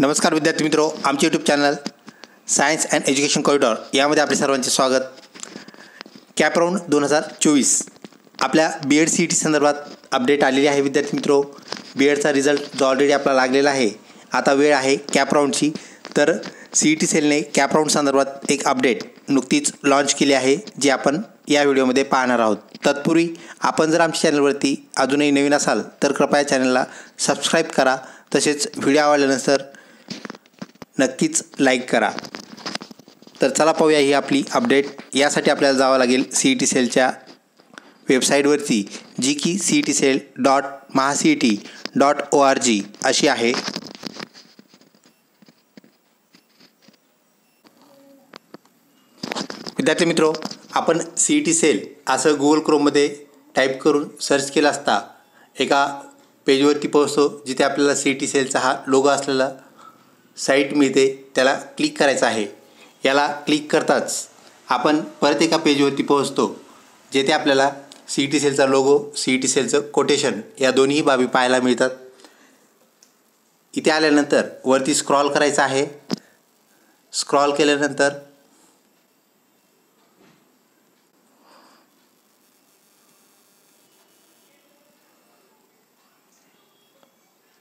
नमस्कार विद्यार्थी मित्रो आमचे YouTube channel science and education corridor यामध्ये आपले सर्वांचे स्वागत. कॅप राऊंड दोन हजार चोवीस. आपल्या B Ed C E T संदर्भात अपडेट आलेली आहे विद्यार्थी मित्रो. बी एडचा रिझल्ट जो ऑलरेडी आपला लागलेला आहे आता वेळ आहे कॅप राऊंडची तर सी ई टी सेलने कॅप राऊंड संदर्भात एक अपडेट नुकतीच लॉन्च केली आहे जी आपण या व्हिडिओमध्ये पाहणार आहोत. तत्पूर्वी आपण जर आमच्या चॅनलवरती अजूनही नवीन असाल तर कृपया चॅनलला सबस्क्राईब करा. तसेच व्हिडिओ आवडल्यानंतर नक्कीच लाईक करा. तर चला पाहूया ही आपली अपडेट यासाठी आपल्याला जावं लागेल सी ई टी सेलच्या वेबसाईटवरती जी की C E T cell dot Maha C E T dot O R G अशी आहे. विद्यार्थी मित्रो आपण सी ई टी सेल असं गुगल क्रोममध्ये टाईप करून सर्च केलं असता एका पेजवरती पोहोचतो जिथे आपल्याला सी ई टी सेलचा हा लोगो असलेला साईट मिळते त्याला क्लिक करायचं आहे. याला क्लिक करताच आपण परत एका पेजवरती पोहोचतो जेथे आपल्याला सी टी सेलचा लोगो सी ई टी सेलचं कोटेशन या दोन्ही बाबी पाहायला मिळतात. इथे आल्यानंतर वरती स्क्रॉल करायचं आहे. स्क्रॉल केल्यानंतर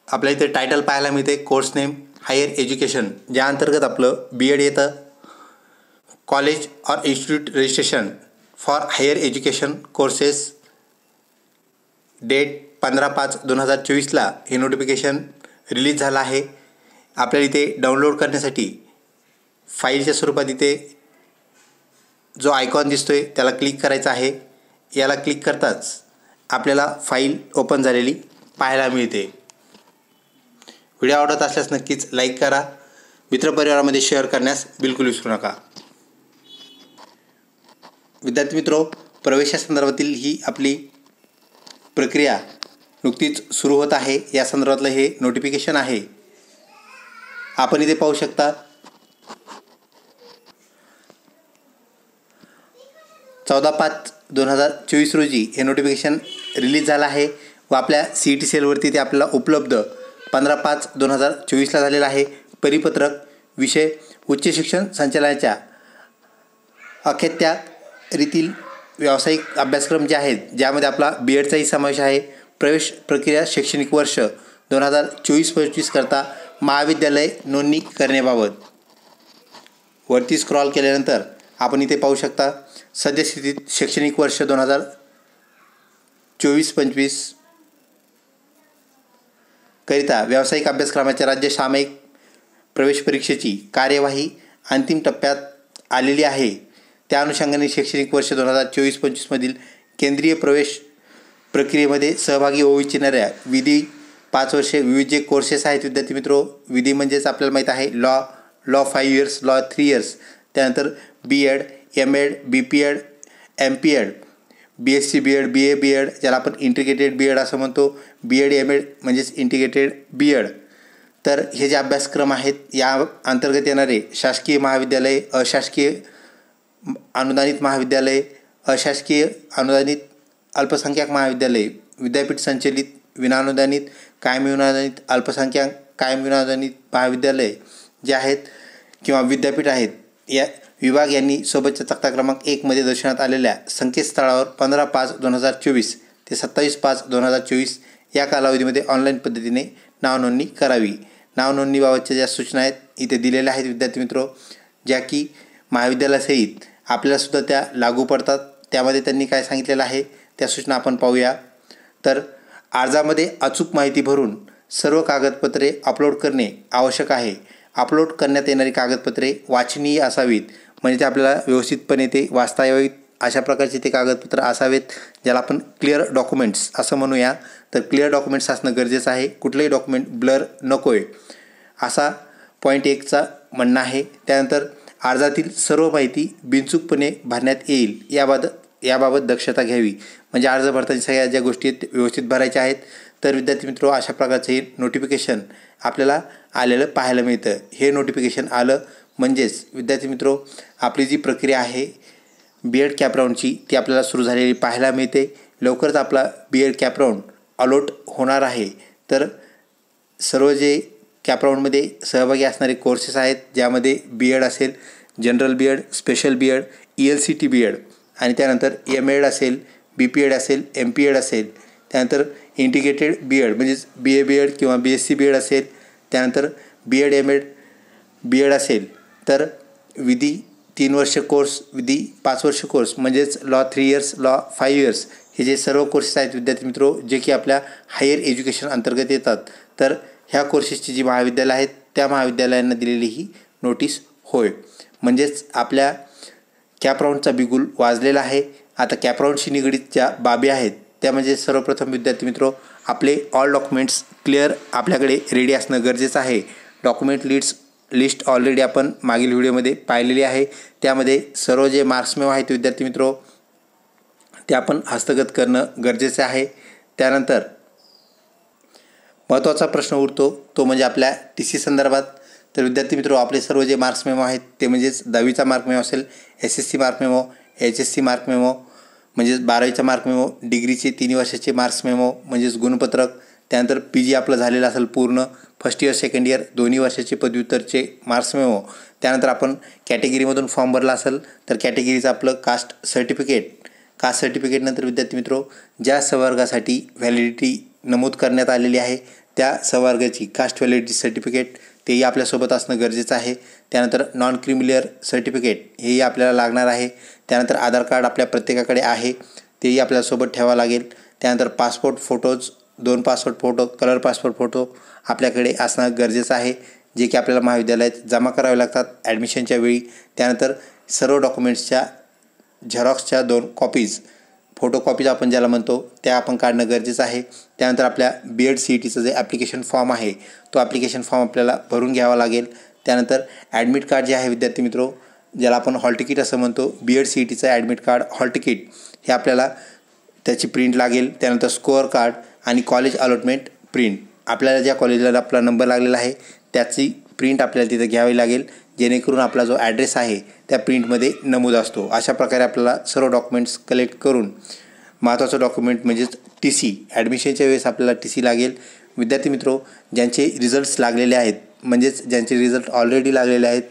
आपल्या इथे टायटल पाहायला मिळते कोर्स नेम हायर एज्युकेशन ज्या अंतर्गत आपलं बी एड येतं. College or institute registration for higher education courses date पंधरा पाच दोन हजार चोवीसला हे नोटिफिकेशन रिलीज झालं आहे. आपल्याला इथे डाउनलोड करण्यासाठी फाईलच्या स्वरूपात इथे जो आयकॉन दिसतो आहे त्याला क्लिक करायचा आहे. याला क्लिक करताच आपल्याला फाईल ओपन झालेली पाहायला मिळते. व्हिडिओ आवडत असल्यास नक्कीच लाईक करा. मित्रपरिवारामध्ये शेअर करण्यास बिलकुल विसरू नका. विद्यार्थी मित्रो प्रवेशासंदर्भातील ही आपली प्रक्रिया नुकतीच सुरू होत आहे. या संदर्भातलं हे नोटिफिकेशन आहे. आपण इथे पाहू शकता चौदा पाच दोन हजार चोवीस रोजी हे नोटिफिकेशन रिलीज झालं आहे व आपल्या सी ई टी सेलवरती ते आपल्याला उपलब्ध पंधरा पाच दोन हजार चोवीसला झालेला आहे. परिपत्रक विषय उच्च शिक्षण संचालनाच्या अखेत्या रीतील व्यावसायिक अभ्यासक्रम जे आहेत ज्यामध्ये आपला बी एडचाही समावेश आहे. प्रवेश प्रक्रिया शैक्षणिक वर्ष दोन हजार चोवीस पंचवीस करता महाविद्यालय नोंदणी करण्याबाबत. वरती स्क्रॉल केल्यानंतर आपण इथे पाहू शकता सद्यस्थितीत शैक्षणिक वर्ष दोन हजार चोवीस पंचवीस करिता व्यावसायिक अभ्यासक्रमाच्या राज्य सामायिक प्रवेश परीक्षेची कार्यवाही अंतिम टप्प्यात आलेली आहे. त्या अनुषंगाने शैक्षणिक वर्ष दोन हजार चोवीस पंचवीसमधील केंद्रीय प्रवेश प्रक्रियेमध्ये सहभागी होऊ इच्छिणाऱ्या विधी पाच वर्षे विविध जे कोर्सेस आहेत विद्यार्थी मित्रो विधी म्हणजेच आपल्याला माहीत आहे law law five years law three years त्यानंतर B Ed M Ed B P Ed M P Ed B S C B Ed B A B Ed ज्याला आपण इंटिग्रेटेड बी एड असं म्हणतो. बी एड एम एड म्हणजेच integrated B Ed तर हे जे अभ्यासक्रम आहेत या अंतर्गत येणारे शासकीय महाविद्यालय अशासकीय अनुदानित महाविद्यालय अशासकीय अनुदानित अल्पसंख्याक महाविद्यालय विद्यापीठ संचलित विनानुदानित कायम विनानुदानित अल्पसंख्याक कायम विनानुदानित महाविद्यालय जे आहेत किंवा विद्यापीठ आहेत या विभाग यांनी सोबतच्या तक्ता क्रमांक एकमध्ये दर्शवण्यात आलेल्या संकेतस्थळावर पंधरा पाच दोन हजार चोवीस ते सत्तावीस पाच दोन हजार चोवीस या कालावधीमध्ये ऑनलाईन पद्धतीने नावनोंदणी करावी. नावनोंदणीबाबतच्या ज्या सूचना आहेत इथे दिलेल्या आहेत विद्यार्थी मित्रो ज्या की महाविद्यालयासहित आपल्यालासुद्धा त्या लागू पडतात. त्यामध्ये त्यांनी काय सांगितलेलं आहे त्या सूचना आपण पाहूया. तर अर्जामध्ये अचूक माहिती भरून सर्व कागदपत्रे अपलोड करणे आवश्यक आहे. अपलोड करण्यात येणारी कागदपत्रे वाचनीय असावीत. म्हणजे ते आपल्याला व्यवस्थितपणे ते वाचता यावे अशा प्रकारचे ते कागदपत्र असावेत ज्याला आपण क्लिअर डॉक्युमेंट्स असं म्हणूया. तर क्लिअर डॉक्युमेंट्स असणं गरजेचं आहे. कुठलंही डॉक्युमेंट ब्लर नको आहे असा पॉईंट एकचा म्हणणं आहे. त्यानंतर अर्जातील सर्व माहिती बिनचूकपणे भरण्यात येईल. याबाबत याबाबत दक्षता घ्यावी. म्हणजे अर्ज भरताना सगळ्या ज्या गोष्टी आहेत व्यवस्थित भरायच्या आहेत. तर विद्यार्थी मित्रो अशा प्रकारचं हे नोटिफिकेशन आपल्याला आलेलं पाहायला मिळतं. हे नोटिफिकेशन आलं म्हणजेच विद्यार्थी मित्रो आपली जी प्रक्रिया आहे बी एड कॅपराऊंडची ती आपल्याला सुरू झालेली पाहायला मिळते. लवकरच आपला बी एड कॅपराऊंड अलॉट होणार आहे. तर सर्व जे कॅपराऊंडमध्ये सहभागी असणारे कोर्सेस आहेत ज्यामध्ये बी एड असेल general B Ed special B Ed E L C T B Ed आणि त्यानंतर एम एड असेल बी पी एड असेल एम पी एड असेल त्यानंतर इंटिग्रेटेड बी एड म्हणजेच बी ए बी एड किंवा B S C B Ed असेल त्यानंतर B Ed M Ed B Ed असेल. तर विधी तीन वर्ष कोर्स विधी पाच वर्ष कोर्स म्हणजेच law three years law five years हे जे सर्व कोर्सेस आहेत विद्यार्थी मित्रो जे की आपल्या हायर एज्युकेशन अंतर्गत येतात तर ह्या कोर्सेसची जी महाविद्यालय आहेत त्या महाविद्यालयांना दिलेली ही नोटीस होय. म्हणजेच आपल्या कॅपराऊंडचा बिगुल वाजलेला आहे. आता कॅपराऊंडशी निगडीत ज्या बाबी आहेत त्या म्हणजे सर्वप्रथम विद्यार्थी मित्रो आपले ऑल डॉक्युमेंट्स क्लिअर आपल्याकडे रेडी असणं गरजेचं आहे. डॉक्युमेंट लीड्स लिस्ट ऑलरेडी आपण मागील व्हिडिओमध्ये पाहिलेली आहे. त्यामध्ये सर्व जे मार्क्स मेव आहेत विद्यार्थी मित्रो ते आपण हस्तगत करणं गरजेचं आहे. त्यानंतर महत्त्वाचा प्रश्न उरतो तो म्हणजे आपल्या टी सी संदर्भात. तर विद्यार्थी मित्रो आपले सर्व जे मार्क्स मेमो आहेत ते म्हणजेच दहावीचा मार्क मेमो असेल S S C mark memo H S C mark memo म्हणजेच बारावीचा मार्क मेमो डिग्रीचे तीन वर्षाचे मार्क्स मेमो म्हणजेच गुणपत्रक त्यानंतर पी जी आपलं झालेलं असेल पूर्ण फर्स्ट इयर सेकंड इयर दोन्ही वर्षाचे पदव्युत्तरचे मार्क्स मेमो त्यानंतर आपण कॅटेगरीमधून फॉर्म भरला असेल तर कॅटेगरीचं आपलं कास्ट सर्टिफिकेट कास्ट सर्टिफिकेटनंतर विद्यार्थी मित्रो ज्या संवर्गासाठी व्हॅलिडिटी नमूद करण्यात आलेली आहे त्या संवर्गाची कास्ट व्हॅलिडिटी सर्टिफिकेट तेही आपल्यासोबत असणं गरजेचं आहे. त्यानंतर नॉन क्रिमिलियर सर्टिफिकेट हेही आपल्याला लागणार आहे. त्यानंतर आधार कार्ड आपल्या प्रत्येकाकडे आहे तेही आपल्यासोबत ठेवावं लागेल. त्यानंतर पासपोर्ट फोटोज दोन passport photo colour passport photo आपल्याकडे असणं गरजेचं आहे. जे की आपल्याला महाविद्यालयात जमा करावे लागतात. ॲडमिशनच्या वेळी. त्यानंतर सर्व डॉक्युमेंट्सच्या झेरॉक्सच्या दोन कॉपीज फोटोकॉपीज आपण ज्याला म्हणतो त्या आपण काढणं गरजेचं आहे. त्यानंतर आपल्या बी एड सी ई टीचं जे ॲप्लिकेशन फॉर्म आहे तो ॲप्लिकेशन फॉर्म आपल्याला भरून घ्यावा लागेल. त्यानंतर ॲडमिट कार्ड जे आहे विद्यार्थी मित्रो ज्याला आपण हॉल तिकीट असं म्हणतो बी एड सी ई टीचं ॲडमिट कार्ड हॉल तिकीट हे आपल्याला त्याची प्रिंट लागेल. त्यानंतर स्कोअर कार्ड आणि कॉलेज अलॉटमेंट प्रिंट आपल्याला ज्या कॉलेजला आपला नंबर लागलेला आहे त्याची प्रिंट आपल्याला तिथं घ्यावी लागेल. जेणेकरून आपला जो ॲड्रेस आहे त्या प्रिंटमध्ये नमूद असतो. अशा प्रकारे आपल्याला सर्व डॉक्युमेंट्स कलेक्ट करून महत्त्वाचं डॉक्युमेंट म्हणजेच टी सी ॲडमिशनच्या वेळेस आपल्याला टी सी लागेल. विद्यार्थी मित्रो ज्यांचे रिझल्ट्स लागलेले आहेत म्हणजेच ज्यांचे रिझल्ट ऑलरेडी लागलेले आहेत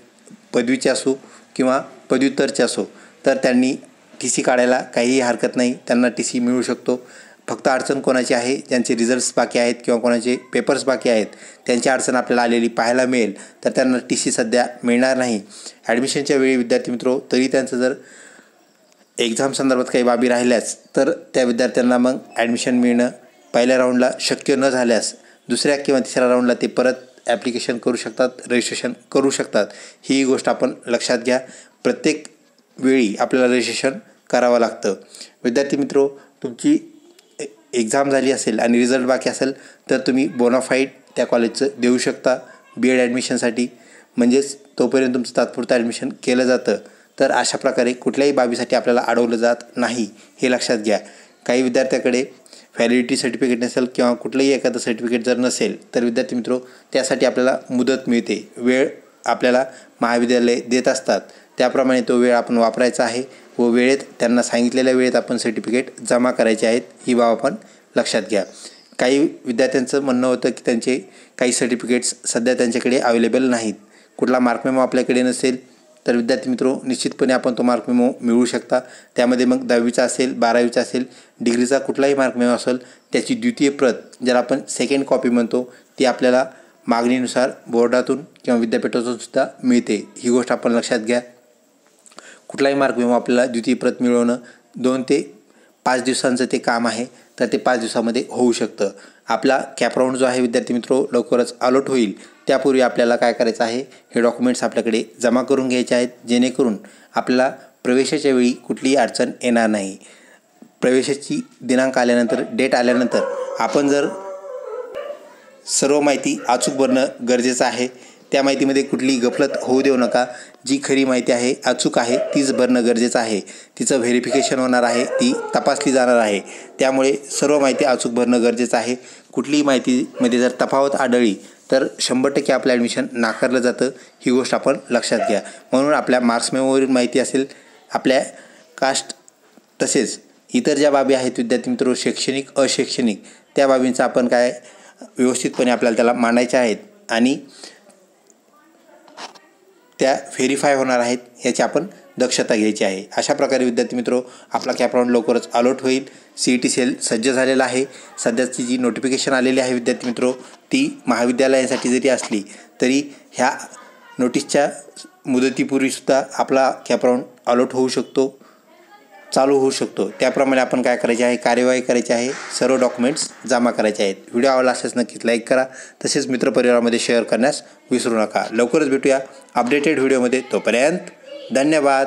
पदवीचे असो किंवा पदव्युत्तरचे असो तर त्यांनी टी सी काढायला काहीही हरकत नाही. त्यांना टी सी मिळू शकतो. फक्त अडचण कोणाची आहे ज्यांचे रिझल्ट्स बाकी आहेत किंवा कोणाचे पेपर्स बाकी आहेत त्यांची अडचण आपल्याला आलेली पाहायला मिळेल तर त्यांना टी सी सध्या मिळणार नाही. ॲडमिशनच्या वेळी विद्यार्थी मित्रो तरी त्यांचं जर एक्झाम संदर्भात काही बाबी राहिल्याच तर त्या विद्यार्थ्यांना मग ॲडमिशन मिळणं पहिल्या राऊंडला शक्य न झाल्यास दुसऱ्या किंवा तिसऱ्या राऊंडला ते परत ॲप्लिकेशन करू शकतात रजिस्ट्रेशन करू शकतात. ही गोष्ट आपण लक्षात घ्या. प्रत्येक वेळी आपल्याला रजिस्ट्रेशन करावं लागतं. विद्यार्थी मित्रो तुमची एक्झाम झाली असेल आणि रिझल्ट बाकी असेल तर तुम्ही बोनाफाईड त्या कॉलेजचं देऊ शकता बी एड ॲडमिशनसाठी म्हणजेच तोपर्यंत तुमचं तात्पुरतं ॲडमिशन केलं जातं. तर अशा प्रकारे कुठल्याही बाबीसाठी आपल्याला अडवलं जात नाही हे लक्षात घ्या. काही विद्यार्थ्याकडे व्हॅलिडिटी सर्टिफिकेट नसेल किंवा कुठलंही एखादं सर्टिफिकेट जर नसेल तर विद्यार्थी मित्रो त्यासाठी आपल्याला मुदत मिळते. वेळ आपल्याला महाविद्यालय देत असतात. त्याप्रमाणे तो वेळ आपण वापरायचा आहे व वेळेत त्यांना सांगितलेल्या वेळेत आपण सर्टिफिकेट जमा करायचे आहेत. ही बाब आपण लक्षात घ्या. काही विद्यार्थ्यांचं म्हणणं होतं की त्यांचे काही सर्टिफिकेट्स सध्या त्यांच्याकडे अवेलेबल नाहीत. कुठला मार्कमेमो आपल्याकडे नसेल तर विद्यार्थी मित्रो निश्चितपणे आपण तो मार्कमेमो मिळू मिळवू शकता. त्यामध्ये मग दहावीचा असेल बारावीचा असेल डिग्रीचा कुठलाही मार्कमेमो असेल त्याची द्वितीय प्रत ज्याला आपण सेकंड कॉपी म्हणतो ती आपल्याला मागणीनुसार बोर्डातून किंवा विद्यापीठातून सुद्धा मिळते. ही गोष्ट आपण लक्षात घ्या. कुठलाही मार्कमेमो आपल्याला द्वितीय प्रत मिळवणं दोन ते पाच दिवसांचं ते काम आहे तर ते पाच दिवसामध्ये होऊ शकतं. आपला कॅपराऊंड जो आहे विद्यार्थी मित्रो लवकरच अलर्ट होईल. त्यापूर्वी आपल्याला काय करायचं आहे हे डॉक्युमेंट्स आपल्याकडे जमा करून घ्यायचे आहेत जेणेकरून आपल्याला प्रवेशाच्या वेळी कुठलीही अडचण येणार नाही. प्रवेशाची दिनांक आल्यानंतर डेट आल्यानंतर आपण जर सर्व माहिती अचूक भरणं गरजेचं आहे त्या माहितीमध्ये कुठली गफलत होऊ देऊ नका. जी खरी माहिती आहे अचूक आहे तीच भरणं गरजेचं आहे. तिचं व्हेरिफिकेशन होणार आहे ती तपासली जाणार आहे. त्यामुळे सर्व माहिती अचूक भरणं गरजेचं आहे. कुठलीही माहितीमध्ये जर तफावत आढळली तर शंभर टक्के आपलं ॲडमिशन नाकारलं जातं. ही गोष्ट आपण लक्षात घ्या. म्हणून आपल्या मार्क्स मेमोवरील माहिती असेल आपल्या कास्ट तसेच इतर ज्या बाबी आहेत विद्यार्थी मित्र शैक्षणिक अशैक्षणिक त्या बाबींचा आपण काय व्यवस्थितपणे आपल्याला त्याला मांडायच्या आहेत. आणि त्या व्हेरीफाय होणार आहेत याची आपण दक्षता घ्यायची आहे. अशा प्रकारे विद्यार्थी मित्रो आपला कॅपराऊंड लवकरच अलर्ट होईल. सी ई टी सेल सज्ज झालेला आहे. सध्याची जी नोटिफिकेशन आलेली आहे विद्यार्थी मित्रो ती महाविद्यालयासाठी जरी असली तरी ह्या नोटीसच्या मुदतीपूर्वीसुद्धा आपला कॅपराऊंड अलर्ट होऊ शकतो. चालू होऊ शकतो. त्याप्रमाणे आपण काय करायचे आहे? कार्यवाही करायची आहे. सर्व डॉक्युमेंट्स जमा करायचे आहेत. व्हिडिओ आवडला असल्यास नक्कीच लाईक करा. तसेच मित्रपरिवारामध्ये शेअर करण्यास विसरू नका. लवकरच भेटूया अपडेटेड व्हिडिओमध्ये तोपर्यंत धन्यवाद.